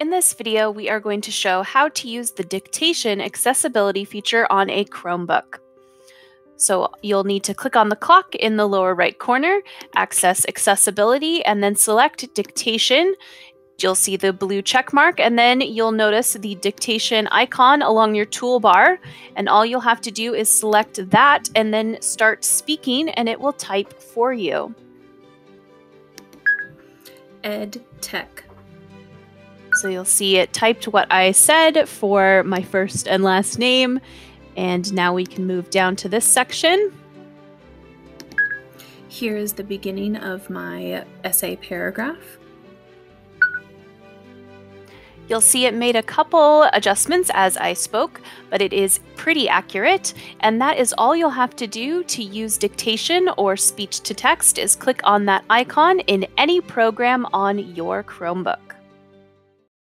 In this video, we are going to show how to use the dictation accessibility feature on a Chromebook. So you'll need to click on the clock in the lower right corner, access accessibility, and then select dictation. You'll see the blue check mark, and then you'll notice the dictation icon along your toolbar. And all you'll have to do is select that and then start speaking, and it will type for you. Ed Tech. So you'll see it typed what I said for my first and last name. And now we can move down to this section. Here is the beginning of my essay paragraph. You'll see it made a couple adjustments as I spoke, but it is pretty accurate. And that is all you'll have to do to use dictation or speech to text is click on that icon in any program on your Chromebook.